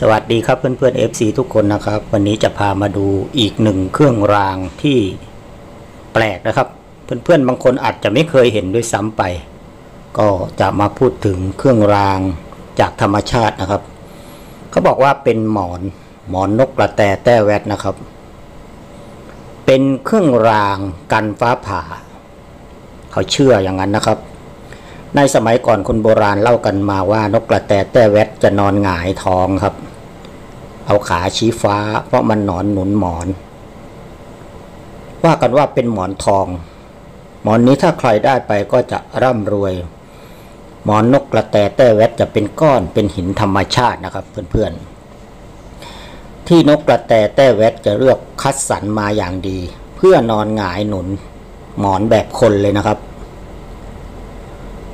สวัสดีครับเพื่อนๆ FC ทุกคนนะครับ วันนี้จะพามาดูอีกหนึ่งเครื่องรางที่แปลกนะครับ เพื่อนๆ บางคนอาจจะไม่เคยเห็นด้วยซ้ำไป ก็จะมาพูดถึงเครื่องรางจากธรรมชาตินะครับเขาบอกว่าเป็นหมอนหมอนนกกระแตแต้แวดนะครับ เป็นเครื่องรางกันฟ้าผ่า เขาเชื่ออย่างนั้นนะครับในสมัยก่อนคนโบราณเล่ากันมาว่านกกระแตแต้แวดจะนอนหงายท้องครับ เอาขาชี้ฟ้า เพราะมันนอนหนุนหมอน ว่ากันว่าเป็นหมอนทอง หมอนนี้ถ้าใครได้ไปก็จะร่ำรวย หมอนนกกระแตแต้แวดจะเป็นก้อนเป็นหินธรรมชาตินะครับเพื่อนๆ ที่นกกระแตแต้แวดจะเลือกคัดสรรมาอย่างดี เพื่อนอนหงายหนุน หมอนแบบคนเลยนะครับ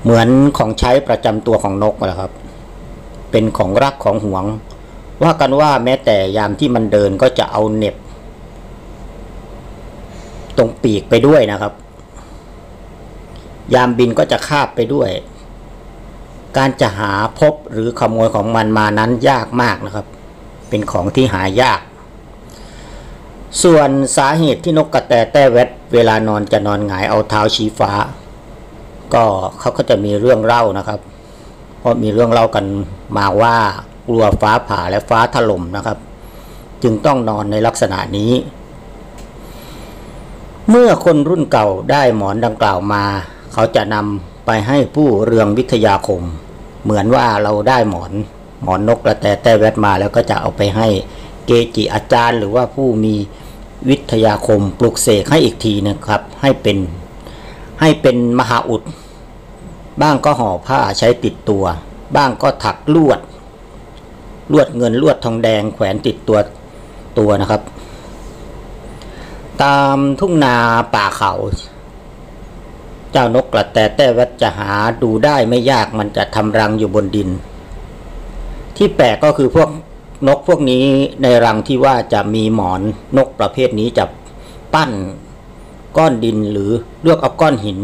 เหมือนของใช้ประจำตัวของนกแหละครับ เป็นของรักของหวง ว่ากันว่าแม้แต่ยามที่มันเดินก็จะเอาเน็บ ตรงปีกไปด้วยนะครับ ยามบินก็จะคาบไปด้วย การจะหาพบหรือขโมยของมันมานั้นยากมากนะครับ เป็นของที่หายาก ส่วนสาเหตุที่นกกระแตแต้แวดเวลานอนจะนอนหงายเอาเท้าชี้ฟ้า ก็เขาก็จะมีเรื่องเล่านะครับ เพราะมีเรื่องเล่ากันมาว่า กลัวฟ้าผ่าและฟ้าถล่มนะครับ จึงต้องนอนในลักษณะนี้ เมื่อคนรุ่นเก่าได้หมอนดังกล่าวมา เขาจะนำไปให้ผู้เรืองวิทยาคม เหมือนว่าเราได้หมอนหมอนนกกระแตแต้แวดมาแล้วก็จะเอาไปให้เกจิอาจารย์ หรือว่าผู้มีวิทยาคมปลุกเสกให้อีกทีนะครับ ให้เป็นให้เป็นมหาอุด บ้างก็ห่อผ้าใช้ติดตัว บ้างก็ถักลวด ลวดเงินลวดทองแดงแขวนติดตัวตัวนะครับ ตามทุ่งนาป่าเขา เจ้านกกระแตแต้แวดจะหาดูได้ไม่ยากมันจะทำรังอยู่บนดิน ที่แปลกก็คือพวกนกพวกนี้ในรังที่ว่าจะมีหมอนนกประเภทนี้จะปั้นก้อนดินหรือเลือกเอาก้อนหิน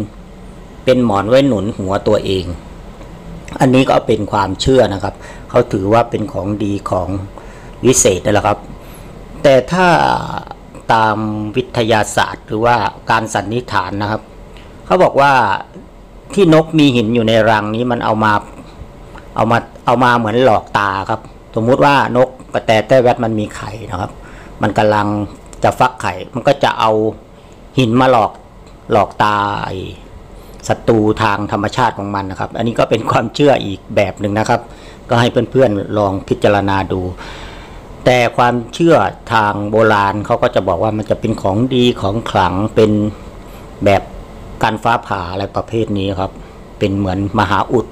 เป็นหมอนไว้หนุนหัวตัวเอง อันนี้ก็เป็นความเชื่อนะครับ เขาถือว่าเป็นของดีของวิเศษนั่นแหละครับ แต่ถ้าตามวิทยาศาสตร์ หรือว่าการสันนิษฐานนะครับ เขาบอกว่าที่นกมีหินอยู่ในรังนี้มันเอามาเอามาเอามาเหมือนหลอกตาครับ สมมุติว่านกกระแตแต้แวดมันมีไข่นะครับ มันกำลังจะฟักไข่ มันก็จะเอาหินมาหลอกหลอกตาไศัตรูทางธรรมชาติของมันนะครับ อันนี้ก็เป็นความเชื่ออีกแบบหนึ่งนะครับ ก็ให้เพื่อนๆลองพิจารณาดู แต่ความเชื่อทางโบราณเขาก็จะบอกว่ามันจะเป็นของดีของขลังเป็นแบบการฟ้าผ่าอะไรประเภทนี้ครับ เป็นเหมือนมหาอุด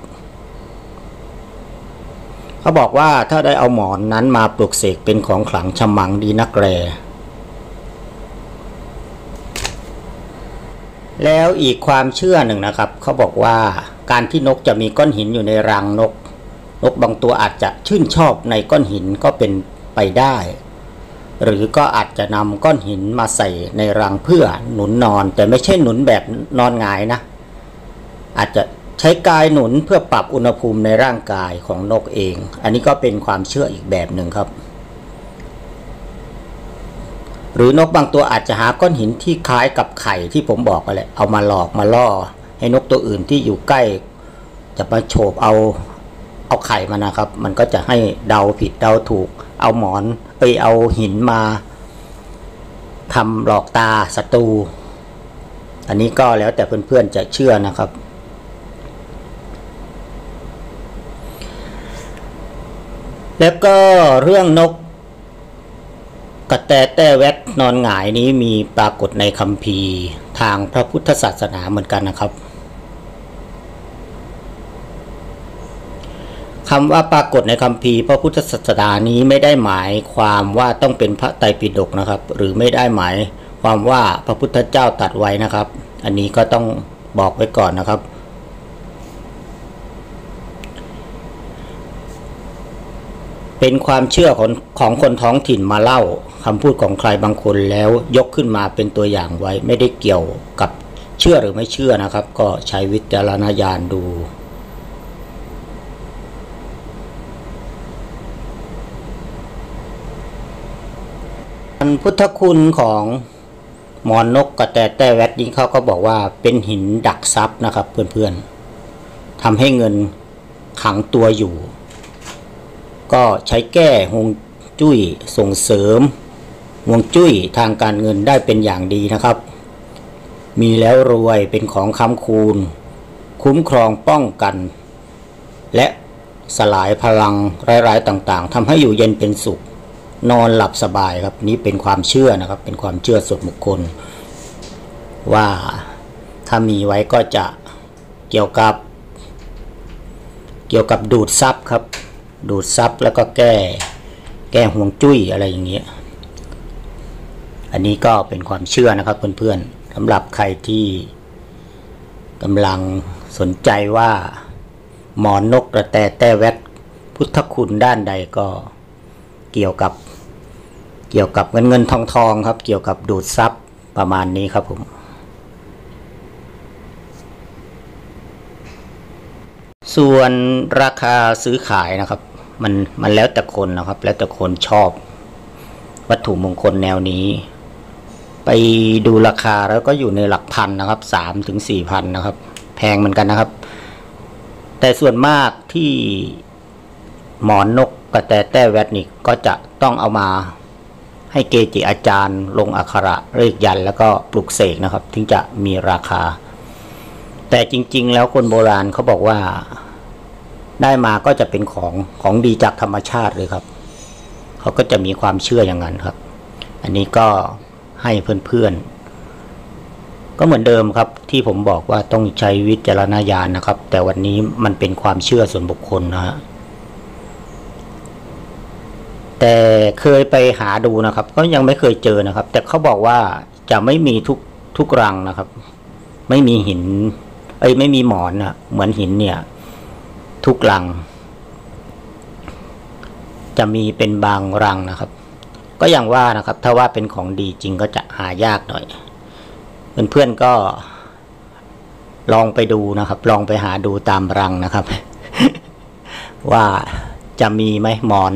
เขาบอกว่าถ้าได้เอาหมอนนั้นมาปลุกเสกเป็นของขลังฉมังดีนักแร แล้วอีกความเชื่อหนึ่งนะครับ เขาบอกว่าการที่นกจะมีก้อนหินอยู่ในรังนก นกบางตัวอาจจะชื่นชอบในก้อนหินก็เป็นไปได้ หรือก็อาจจะนำก้อนหินมาใส่ในรังเพื่อหนุนนอน แต่ไม่ใช่หนุนแบบนอนหงายนะ อาจจะใช้กายหนุนเพื่อปรับอุณหภูมิในร่างกายของนกเอง อันนี้ก็เป็นความเชื่ออีกแบบหนึ่งครับ หรือนกบางตัวอาจจะหาก้อนหินที่คล้ายกับไข่ที่ผมบอกไปแหละเอามาหลอกมาล่อ ให้นกตัวอื่นที่อยู่ใกล้ จะมาโฉบเอาเอาไข่มานะครับ มันก็จะให้เดาผิดเดาถูก เอาหมอนไปเอาหินมาทำหลอกตาศัตรู อันนี้ก็แล้วแต่เพื่อนๆจะเชื่อนะครับ แล้วก็เรื่องนก กระแตแต้แวดนอนหงายนี้มีปรากฏในคัมภีร์ทางพระพุทธศาสนาเหมือนกันนะครับคำว่าปรากฏในคัมภีร์พระพุทธศาสนานี้ไม่ได้หมายความว่าต้องเป็นพระไตรปิฎกนะครับ หรือไม่ได้หมายความว่าพระพุทธเจ้าตัดไว้นะครับ อันนี้ก็ต้องบอกไว้ก่อนนะครับ เป็นความเชื่อของของคนท้องถิ่นมาเล่าคำพูดของใครบางคนแล้วยกขึ้นมาเป็นตัวอย่างไว้ ไม่ได้เกี่ยวกับเชื่อหรือไม่เชื่อนะครับ ก็ใช้วิจารณญาณดูนพุทธคุณของหมอนนกกระแตแต้แวดนี้เขาก็บอกว่าเป็นหินดักทรัพย์นะครับเพื่อนๆทำให้เงินขังตัวอยู่ ก็ใช้แก้หวงจุ้ยส่งเสริมหวงจุ้ยทางการเงินได้เป็นอย่างดีนะครับ มีแล้วรวยเป็นของค้ำคูณ คุ้มครองป้องกัน และสลายพลังร้ายๆต่างๆทำให้อยู่เย็นเป็นสุข นอนหลับสบายครับนี่เป็นความเชื่อนะครับ เป็นความเชื่อส่วนบุคคล ว่าถ้ามีไว้ก็จะเกี่ยวกับ เกี่ยวกับดูดซับครับ ดูดซับแล้วก็แก้แก้ห่วงจุ้ยอะไรอย่างเงี้ย อันนี้ก็เป็นความเชื่อนะครับเพื่อนๆสำหรับใครที่กำลังสนใจว่า หมอนนกกระแตแต้แวดพุทธคุณด้านใดก็เกี่ยวกับเกี่ยวกับเงินเงินทองทองครับ เกี่ยวกับดูดซับประมาณนี้ครับผม ส่วนราคาซื้อขายนะครับ มันมันแล้วแต่คนนะครับ แล้วแต่คนชอบวัตถุมงคลแนวนี้ ไปดูราคาแล้วก็อยู่ในหลักพันนะครับสามถึงสี่พันนะครับ แพงเหมือนกันนะครับ แต่ส่วนมากที่หมอนนกกระแตแต้แวดนี่ก็จะต้องเอามาให้เกจิอาจารย์ ลงอักขระเลขยัน แล้วก็ปลุกเสกนะครับ ถึงจะมีราคา แต่จริง ๆ แล้วคนโบราณเขาบอกว่า ได้มาก็จะเป็นของของดีจากธรรมชาติเลยครับ เขาก็จะมีความเชื่ออย่างนั้นครับ อันนี้ก็ให้เพื่อนๆ ก็เหมือนเดิมครับ ที่ผมบอกว่าต้องใช้วิจารณญาณนะครับ แต่วันนี้มันเป็นความเชื่อส่วนบุคคลนะฮะแต่เคยไปหาดูนะครับ ก็ยังไม่เคยเจอนะครับ แต่เขาบอกว่าจะไม่มีทุกทุกรังนะครับ ไม่มีหิน เอ้ยไม่มีหมอนนะเหมือนหินเนี่ย ทุกรัง จะมีเป็นบางรังนะครับ ก็อย่างว่านะครับ ถ้าว่าเป็นของดีจริงก็จะหายากหน่อยเพื่อนๆก็ลองไปดูนะครับ ลองไปหาดูตามรังนะครับ ว่าจะมีไหมหมอน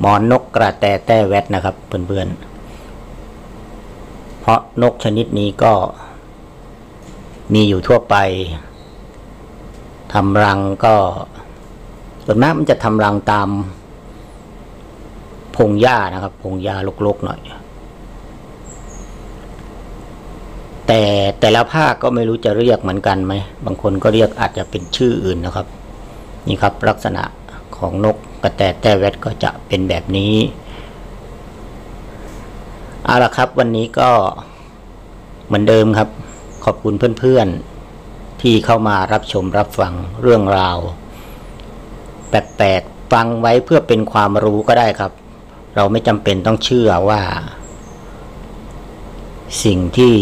หมอนนกกระแตแต้แวดนะครับเพื่อนๆเพราะนกชนิดนี้ก็ มีอยู่ทั่วไปทำรังก็ส่วนมากมันจะทำรังตาม พงหญ้านะครับ พงหญ้ารกๆหน่อย แต่แต่ละภาคก็ไม่รู้จะเรียกเหมือนกันไหม บางคนก็เรียกอาจจะเป็นชื่ออื่นนะครับ นี่ครับลักษณะของนกกระแตแต้แวดก็จะเป็นแบบนี้เอาละครับ วันนี้ก็เหมือนเดิมครับ ขอบคุณเพื่อนๆ ที่เข้ามารับชมรับฟังเรื่องราว แปลกๆ ฟังไว้เพื่อเป็นความรู้ก็ได้ครับ เราไม่จำเป็นต้องเชื่อว่า สิ่งที่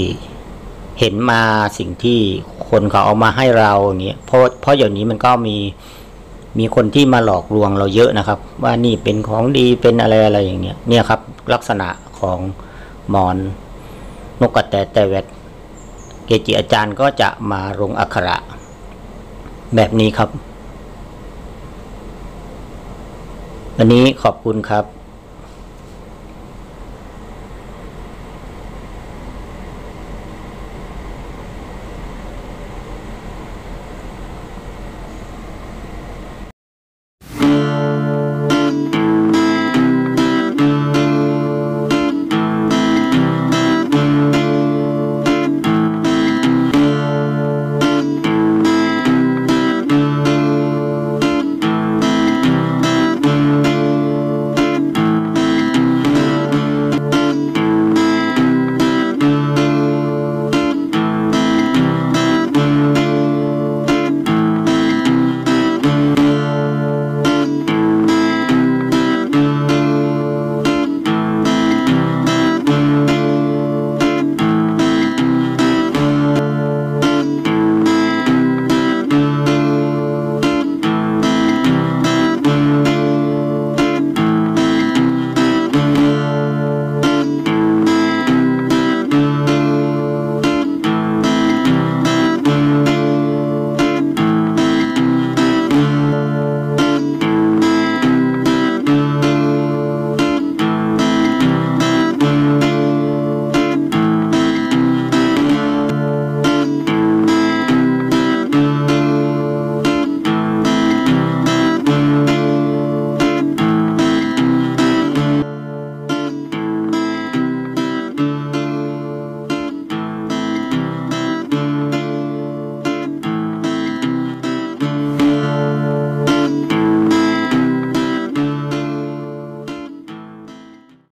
เห็นมาสิ่งที่คนเขาเอามาให้เราอย่างเงี้ยเพราะเพราะอย่างนี้มันก็มีมีคนที่มาหลอกลวงเราเยอะนะครับ ว่านี่เป็นของดีเป็นอะไรอะไรอย่างเงี้ยเนี่ยครับ ลักษณะของหมอนนกกระแตแต่แวด เกจิอาจารย์ก็จะมาลงอักขระ แบบนี้ครับ วันนี้ขอบคุณครับ